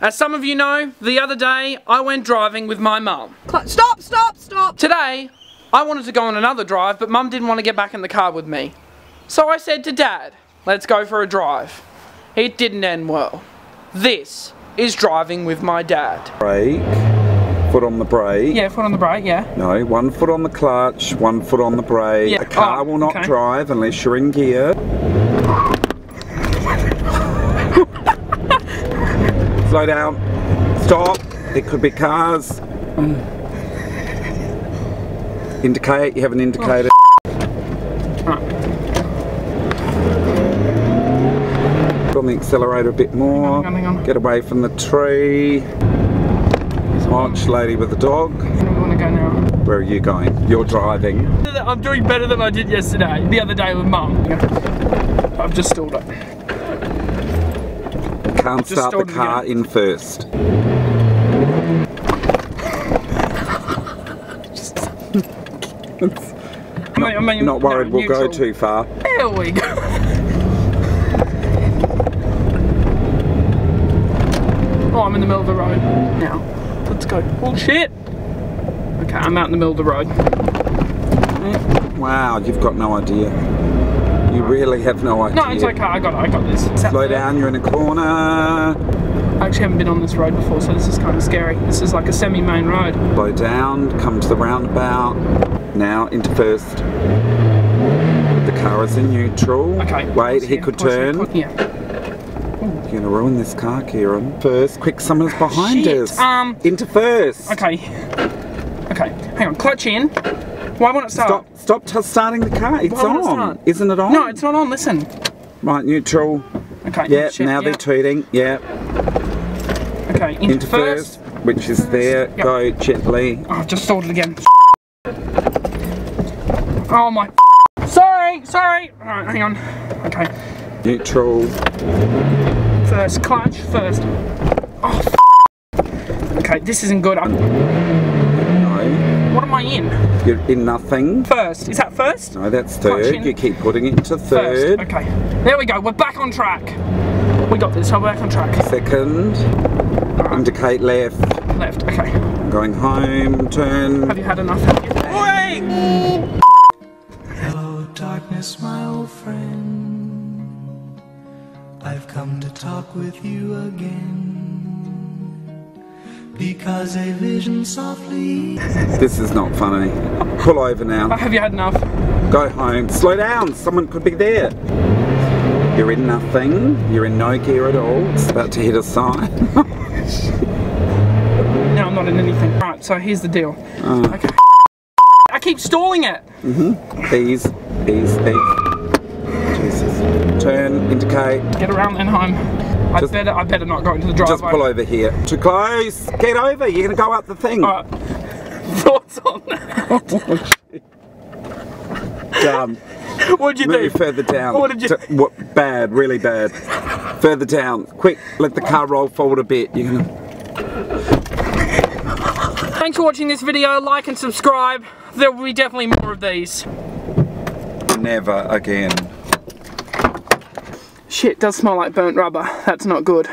As some of you know, the other day I went driving with my mum. Stop, stop, stop. Today, I wanted to go on another drive, but mum didn't want to get back in the car with me. So I said to dad, let's go for a drive. It didn't end well. This is driving with my dad. Brake. Foot on the brake. Yeah, foot on the brake, yeah. No, one foot on the clutch, one foot on the brake. Yeah, A car oh, will not okay. drive unless you're in gear. Slow down. Stop. There could be cars. Indicate. You have an indicator. Put on the accelerator a bit more. Hang on, hang on. Get away from the tree. Watch lady with the dog. Where do we want to go now? Where are you going? You're driving. I'm doing better than I did yesterday, the other day with mum. I've just stalled it. Can't Just start the car in first. Mean, I mean, Not worried no, we'll go too far. There we go. oh, I'm in the middle of the road now. Let's go. Oh shit. Okay, I'm out in the middle of the road. Wow, you've got no idea. You really have no idea. No, it's okay. I got it. I got this. Slow down, you're in a corner. I actually haven't been on this road before, so this is kind of scary. This is like a semi-main road. Slow down, come to the roundabout. Now into first. The car is in neutral. Okay. Wait, pause he here, could turn. pause- Yeah. You're gonna ruin this car, Kieran. First, quick, someone's behind Shit, us. um, Into first. Okay. Okay. Hang on. Clutch in. Why won't it start? Stop, stop starting the car. It's Why won't it on. Isn't it on? No, it's not on. Listen. Right, neutral. Okay. Yeah, now yeah. they're tooting. Yeah, Okay. Into, into first. first, which is there. Yep. Go gently. Oh, I've just stalled it again. Oh my. Sorry, sorry. Alright, hang on. Okay. Neutral. First, clutch, first. Oh, Okay, this isn't good. I'm, No, what am I in? you're in nothing. First. Is that first? No, that's third. in. You keep putting it to First. third. Okay. There we go. We're back on track. We got this. We're back on track. Second. Indicate left. Left. Okay. Going home. Turn. Have you had enough? Have you? Wait! Hello, darkness, my old friend. I've come to talk with you again. Because a vision softly. This is not funny. Pull over now. Have you had enough? Go home. Slow down. Someone could be there. You're in nothing. You're in no gear at all. It's about to hit a sign. No, I'm not in anything. Right, so here's the deal. Uh. Okay. I keep stalling it. Ease. Ease. Ease. Jesus. Turn. Indicate. Get around and home. I Just- better, I better not go into the driveway. Just pull over here. Too close. Get over. You're going to go up the thing. Alright. Thoughts on that? Down. What'd you Move do? further down. What did you- what, bad. Really bad. Further down. Quick. Let the car roll forward a bit. You're to... Thanks for watching this video. Like and subscribe. There will be definitely more of these. Never again. Shit, does smell like burnt rubber. That's not good.